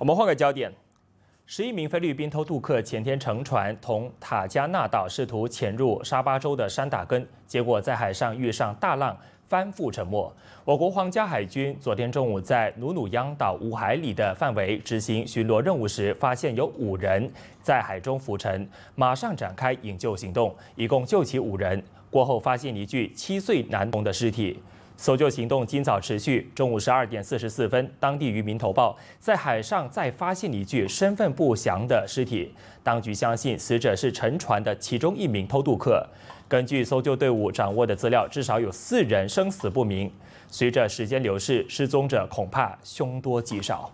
我们换个焦点，十一名菲律宾偷渡客前天乘船从塔加纳岛试图潜入沙巴州的山打根，结果在海上遇上大浪，翻覆沉没。我国皇家海军昨天中午在努努央岛五海里的范围执行巡逻任务时，发现有五人在海中浮沉，马上展开营救行动，一共救起五人。过后发现一具七岁男童的尸体。搜救行动今早持续，中午十二点四十四分，当地渔民投报，在海上再发现一具身份不详的尸体。当局相信死者是沉船的其中一名偷渡客。根据搜救队伍掌握的资料，至少有四人生死不明。随着时间流逝，失踪者恐怕凶多吉少。